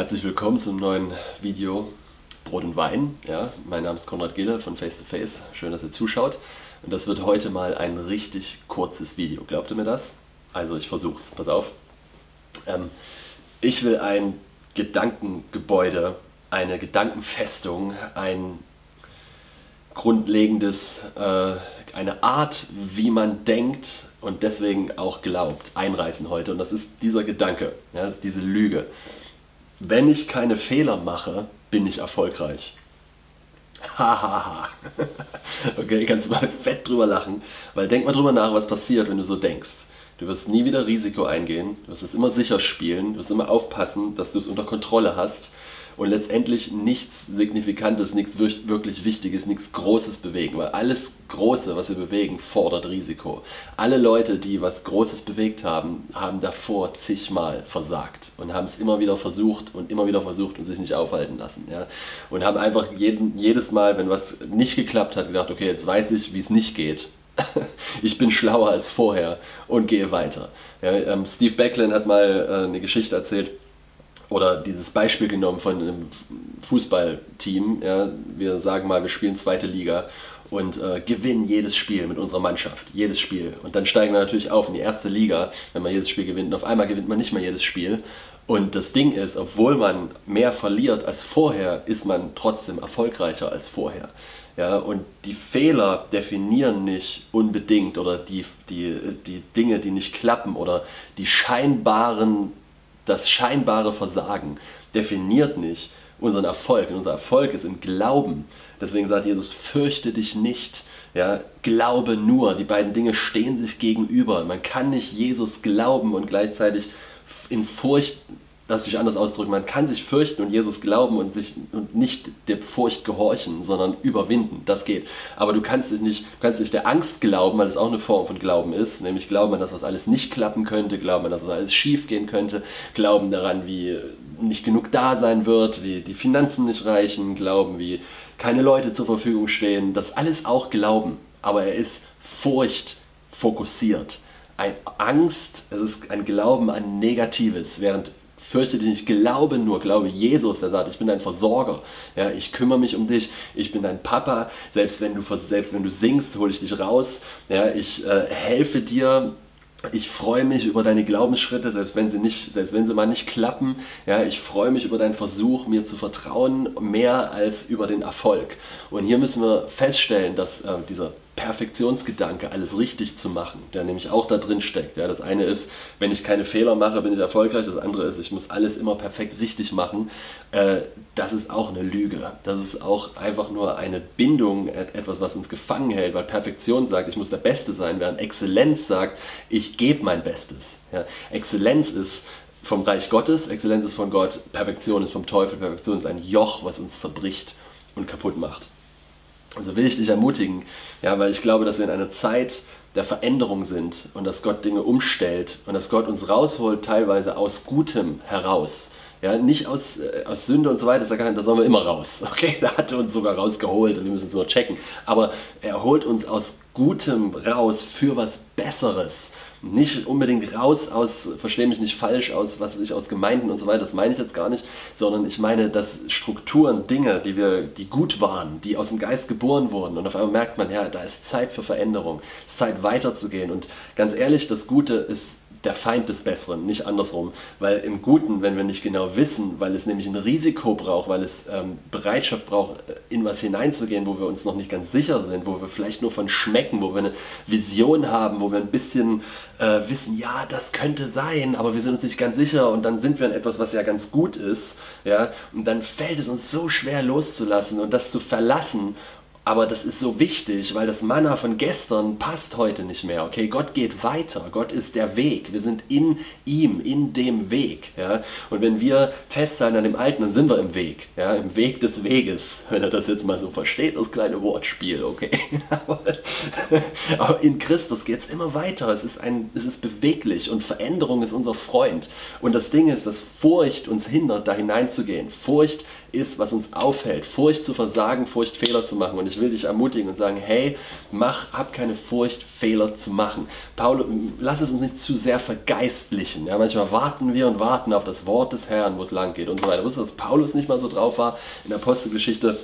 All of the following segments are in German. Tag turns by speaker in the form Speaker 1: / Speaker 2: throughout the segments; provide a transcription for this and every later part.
Speaker 1: Herzlich willkommen zum neuen Video Brot und Wein. Ja, mein Name ist Konrad Gille von Face to Face. Schön, dass ihr zuschaut. Und das wird heute mal ein richtig kurzes Video. Glaubt ihr mir das? Also ich versuch's. Pass auf. Ähm, ich will ein Gedankengebäude, eine Gedankenfestung, ein grundlegendes, äh, eine Art, wie man denkt und deswegen auch glaubt, einreißen heute. Und das ist dieser Gedanke, ja, das ist diese Lüge. Wenn ich keine Fehler mache, bin ich erfolgreich. Hahaha. okay, kannst du mal fett drüber lachen, weil denk mal drüber nach, was passiert, wenn du so denkst. Du wirst nie wieder Risiko eingehen, du wirst es immer sicher spielen, du wirst immer aufpassen, dass du es unter Kontrolle hast und letztendlich nichts Signifikantes, nichts wirklich Wichtiges, nichts Großes bewegen, weil alles Große, was wir bewegen, fordert Risiko. Alle Leute, die was Großes bewegt haben, haben davor zigmal versagt und haben es immer wieder versucht und immer wieder versucht und sich nicht aufhalten lassen. Ja? Und haben einfach jeden, jedes Mal, wenn was nicht geklappt hat, gedacht, okay, jetzt weiß ich, wie es nicht geht ich bin schlauer als vorher und gehe weiter. Ja, ähm, Steve Backlund hat mal äh, eine Geschichte erzählt, oder dieses Beispiel genommen von einem Fußballteam. Ja, wir sagen mal, wir spielen zweite Liga und äh, gewinnen jedes Spiel mit unserer Mannschaft, jedes Spiel. Und dann steigen wir natürlich auf in die erste Liga, wenn man jedes Spiel gewinnt. Und auf einmal gewinnt man nicht mehr jedes Spiel. Und das Ding ist, obwohl man mehr verliert als vorher, ist man trotzdem erfolgreicher als vorher. Ja, und die Fehler definieren nicht unbedingt oder die, die, die Dinge, die nicht klappen oder die scheinbaren das scheinbare Versagen definiert nicht unseren Erfolg. Und unser Erfolg ist im Glauben. Deswegen sagt Jesus, fürchte dich nicht. Ja, glaube nur. Die beiden Dinge stehen sich gegenüber. Man kann nicht Jesus glauben und gleichzeitig in Furcht lass mich anders ausdrücken, man kann sich fürchten und Jesus glauben und, sich, und nicht der Furcht gehorchen, sondern überwinden. Das geht. Aber du kannst dich nicht, kannst nicht der Angst glauben, weil es auch eine Form von Glauben ist, nämlich Glauben an das, was alles nicht klappen könnte, Glauben an das, was alles schief gehen könnte, Glauben daran, wie nicht genug da sein wird, wie die Finanzen nicht reichen, Glauben, wie keine Leute zur Verfügung stehen. Das alles auch Glauben, aber er ist Furcht fokussiert. Ein Angst, es ist ein Glauben an Negatives, während fürchte dich nicht, glaube nur, glaube Jesus, der sagt, ich bin dein Versorger, ja, ich kümmere mich um dich, ich bin dein Papa, selbst wenn du, selbst wenn du singst, hole ich dich raus, ja, ich äh, helfe dir, ich freue mich über deine Glaubensschritte, selbst wenn sie nicht, selbst wenn sie mal nicht klappen. Ja, ich freue mich über deinen Versuch, mir zu vertrauen, mehr als über den Erfolg. Und hier müssen wir feststellen, dass äh, dieser Perfektionsgedanke, alles richtig zu machen, der nämlich auch da drin steckt. Ja, das eine ist, wenn ich keine Fehler mache, bin ich erfolgreich. Das andere ist, ich muss alles immer perfekt richtig machen. Äh, das ist auch eine Lüge. Das ist auch einfach nur eine Bindung, etwas, was uns gefangen hält, weil Perfektion sagt, ich muss der Beste sein, während Exzellenz sagt, ich gebe mein Bestes. Ja, Exzellenz ist vom Reich Gottes, Exzellenz ist von Gott, Perfektion ist vom Teufel, Perfektion ist ein Joch, was uns zerbricht und kaputt macht. Also will ich dich ermutigen, ja, weil ich glaube, dass wir in einer Zeit der Veränderung sind und dass Gott Dinge umstellt und dass Gott uns rausholt, teilweise aus Gutem heraus. Ja, nicht aus, äh, aus Sünde und so weiter, da sollen wir immer raus. Okay, da hat er uns sogar rausgeholt und wir müssen es nur checken. Aber er holt uns aus Gutem raus für was Besseres nicht unbedingt raus aus, verstehe mich nicht falsch, aus, was ich, aus Gemeinden und so weiter, das meine ich jetzt gar nicht, sondern ich meine, dass Strukturen, Dinge, die wir, die gut waren, die aus dem Geist geboren wurden und auf einmal merkt man, ja, da ist Zeit für Veränderung, es ist Zeit weiterzugehen und ganz ehrlich, das Gute ist der Feind des Besseren, nicht andersrum. Weil im Guten, wenn wir nicht genau wissen, weil es nämlich ein Risiko braucht, weil es ähm, Bereitschaft braucht, äh, in was hineinzugehen, wo wir uns noch nicht ganz sicher sind, wo wir vielleicht nur von schmecken, wo wir eine Vision haben, wo wir ein bisschen äh, wissen, ja, das könnte sein, aber wir sind uns nicht ganz sicher und dann sind wir in etwas, was ja ganz gut ist, ja, und dann fällt es uns so schwer loszulassen und das zu verlassen aber das ist so wichtig, weil das Manna von gestern passt heute nicht mehr. Okay, Gott geht weiter. Gott ist der Weg. Wir sind in ihm, in dem Weg. Ja? Und wenn wir festhalten an dem Alten, dann sind wir im Weg. Ja? Im Weg des Weges. Wenn er das jetzt mal so versteht, das kleine Wortspiel. Okay. aber in Christus geht es immer weiter. Es ist, ein, es ist beweglich und Veränderung ist unser Freund. Und das Ding ist, dass Furcht uns hindert, da hineinzugehen. Furcht ist, was uns aufhält. Furcht zu versagen, Furcht Fehler zu machen. Und ich will dich ermutigen und sagen, hey, mach, hab keine Furcht, Fehler zu machen. Paulus, lass es uns nicht zu sehr vergeistlichen. Ja, manchmal warten wir und warten auf das Wort des Herrn, wo es lang geht und so weiter. Wusstest du, dass Paulus nicht mal so drauf war in der Apostelgeschichte?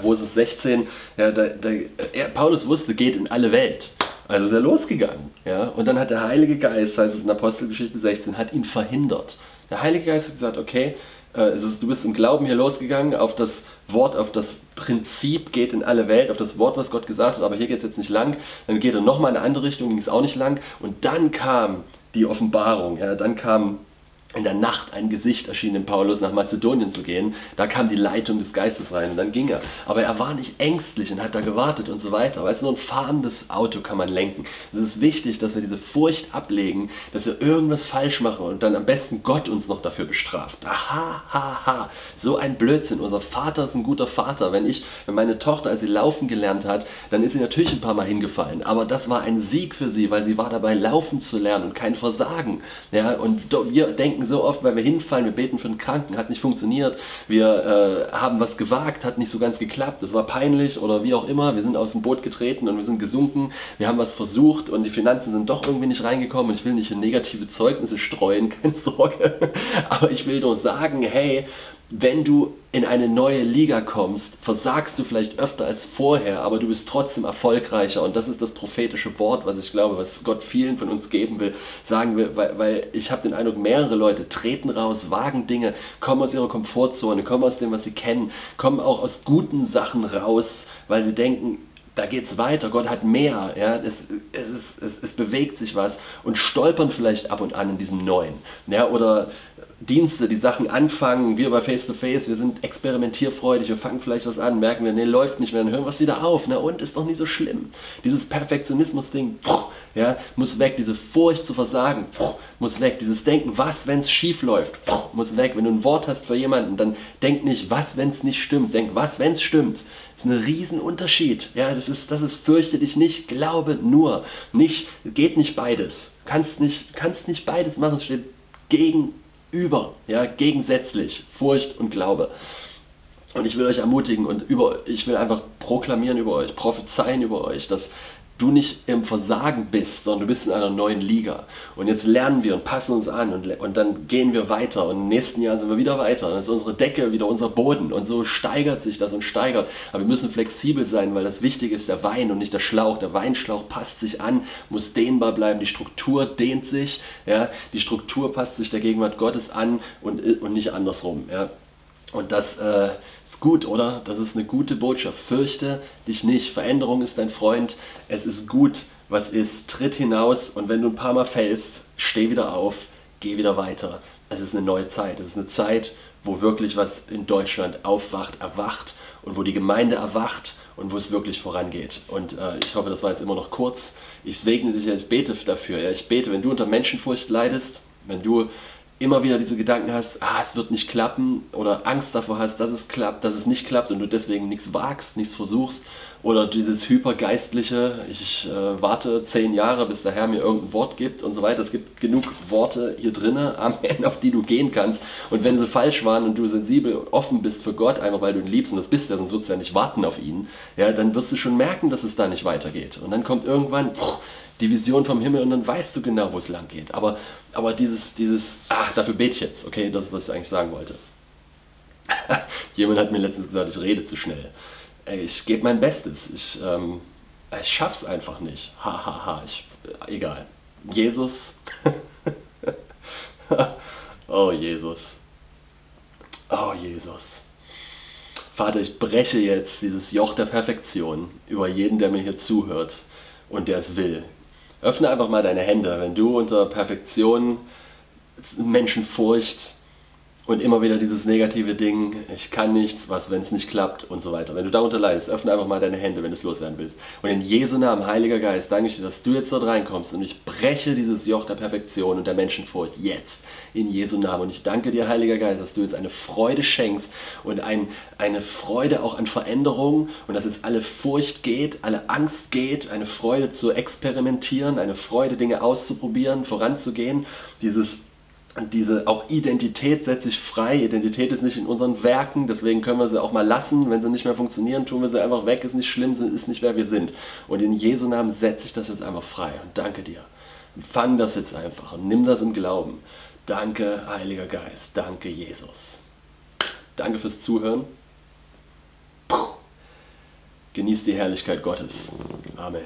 Speaker 1: Wo ist es 16? Ja, da, da, er, Paulus wusste, geht in alle Welt. Also ist er losgegangen. Ja? Und dann hat der Heilige Geist, heißt es in Apostelgeschichte 16, hat ihn verhindert. Der Heilige Geist hat gesagt, okay, ist, du bist im Glauben hier losgegangen auf das Wort, auf das Prinzip, geht in alle Welt, auf das Wort, was Gott gesagt hat, aber hier geht es jetzt nicht lang. Dann geht er nochmal in eine andere Richtung, ging es auch nicht lang. Und dann kam die Offenbarung, ja, dann kam in der Nacht ein Gesicht erschien dem Paulus, nach Mazedonien zu gehen. Da kam die Leitung des Geistes rein und dann ging er. Aber er war nicht ängstlich und hat da gewartet und so weiter. Weißt du, nur ein fahrendes Auto kann man lenken. Es ist wichtig, dass wir diese Furcht ablegen, dass wir irgendwas falsch machen und dann am besten Gott uns noch dafür bestraft. Aha, ha, ha. So ein Blödsinn. Unser Vater ist ein guter Vater. Wenn ich, wenn meine Tochter, als sie laufen gelernt hat, dann ist sie natürlich ein paar Mal hingefallen. Aber das war ein Sieg für sie, weil sie war dabei, laufen zu lernen und kein Versagen. Ja, und wir denken, denken so oft, weil wir hinfallen, wir beten für einen Kranken, hat nicht funktioniert, wir äh, haben was gewagt, hat nicht so ganz geklappt, es war peinlich oder wie auch immer, wir sind aus dem Boot getreten und wir sind gesunken, wir haben was versucht und die Finanzen sind doch irgendwie nicht reingekommen. Und ich will nicht in negative Zeugnisse streuen, keine Sorge, aber ich will nur sagen, hey, wenn du in eine neue Liga kommst, versagst du vielleicht öfter als vorher, aber du bist trotzdem erfolgreicher. Und das ist das prophetische Wort, was ich glaube, was Gott vielen von uns geben will, sagen will, weil, weil ich habe den Eindruck, mehrere Leute treten raus, wagen Dinge, kommen aus ihrer Komfortzone, kommen aus dem, was sie kennen, kommen auch aus guten Sachen raus, weil sie denken, da geht es weiter, Gott hat mehr, ja? es, es, ist, es, es bewegt sich was und stolpern vielleicht ab und an in diesem Neuen. Ja? Oder Dienste, die Sachen anfangen, wir bei Face to Face, wir sind experimentierfreudig, wir fangen vielleicht was an, merken wir, nee, läuft nicht mehr, dann hören wir es wieder auf, na und, ist doch nicht so schlimm. Dieses Perfektionismus-Ding, ja, muss weg, diese Furcht zu versagen, muss weg, dieses Denken, was, wenn es schief läuft, muss weg. Wenn du ein Wort hast für jemanden, dann denk nicht, was, wenn es nicht stimmt, denk, was, wenn es stimmt. Das ist ein Riesenunterschied. Ja, das ist, das ist, fürchte dich nicht, glaube nur. Nicht, geht nicht beides. Kannst nicht, kannst nicht beides machen, steht gegen über, ja, gegensätzlich, Furcht und Glaube. Und ich will euch ermutigen und über, ich will einfach proklamieren über euch, prophezeien über euch, dass du nicht im Versagen bist, sondern du bist in einer neuen Liga. Und jetzt lernen wir und passen uns an und, und dann gehen wir weiter und im nächsten Jahr sind wir wieder weiter. Dann ist unsere Decke wieder unser Boden und so steigert sich das und steigert. Aber wir müssen flexibel sein, weil das Wichtige ist der Wein und nicht der Schlauch. Der Weinschlauch passt sich an, muss dehnbar bleiben, die Struktur dehnt sich, ja? die Struktur passt sich der Gegenwart Gottes an und, und nicht andersrum. Ja? Und das äh, ist gut, oder? Das ist eine gute Botschaft. Fürchte dich nicht. Veränderung ist dein Freund. Es ist gut, was ist. Tritt hinaus und wenn du ein paar Mal fällst, steh wieder auf, geh wieder weiter. Es ist eine neue Zeit. Es ist eine Zeit, wo wirklich was in Deutschland aufwacht, erwacht und wo die Gemeinde erwacht und wo es wirklich vorangeht. Und äh, ich hoffe, das war jetzt immer noch kurz. Ich segne dich, ich bete dafür. Ich bete, wenn du unter Menschenfurcht leidest, wenn du immer wieder diese Gedanken hast, ah, es wird nicht klappen oder Angst davor hast, dass es klappt, dass es nicht klappt und du deswegen nichts wagst, nichts versuchst oder dieses hypergeistliche, ich äh, warte zehn Jahre, bis der Herr mir irgendein Wort gibt und so weiter. Es gibt genug Worte hier drinnen, Amen, auf die du gehen kannst und wenn sie falsch waren und du sensibel und offen bist für Gott, einfach weil du ihn liebst und das bist du ja, sonst würdest du ja nicht warten auf ihn, ja, dann wirst du schon merken, dass es da nicht weitergeht und dann kommt irgendwann, pff, die Vision vom Himmel und dann weißt du genau, wo es lang geht. Aber, aber dieses, dieses, ah, dafür bete ich jetzt, okay, das ist, was ich eigentlich sagen wollte. Jemand hat mir letztens gesagt, ich rede zu schnell. Ich gebe mein Bestes. Ich, ähm, ich schaff's einfach nicht. Hahaha, ha, ha. ich, egal. Jesus. oh Jesus. Oh Jesus. Vater, ich breche jetzt dieses Joch der Perfektion über jeden, der mir hier zuhört und der es will. Öffne einfach mal deine Hände, wenn du unter Perfektion, Menschenfurcht, und immer wieder dieses negative Ding, ich kann nichts, was, wenn es nicht klappt und so weiter. Wenn du darunter leidest, öffne einfach mal deine Hände, wenn du es loswerden willst. Und in Jesu Namen, Heiliger Geist, danke ich dir, dass du jetzt dort reinkommst und ich breche dieses Joch der Perfektion und der Menschenfurcht jetzt in Jesu Namen. Und ich danke dir, Heiliger Geist, dass du jetzt eine Freude schenkst und ein, eine Freude auch an Veränderungen und dass jetzt alle Furcht geht, alle Angst geht, eine Freude zu experimentieren, eine Freude, Dinge auszuprobieren, voranzugehen. Dieses diese auch Identität setze ich frei. Identität ist nicht in unseren Werken, deswegen können wir sie auch mal lassen. Wenn sie nicht mehr funktionieren, tun wir sie einfach weg. Ist nicht schlimm, ist nicht wer wir sind. Und in Jesu Namen setze ich das jetzt einfach frei und danke dir. Empfang das jetzt einfach und nimm das im Glauben. Danke, Heiliger Geist. Danke, Jesus. Danke fürs Zuhören. Genießt die Herrlichkeit Gottes. Amen.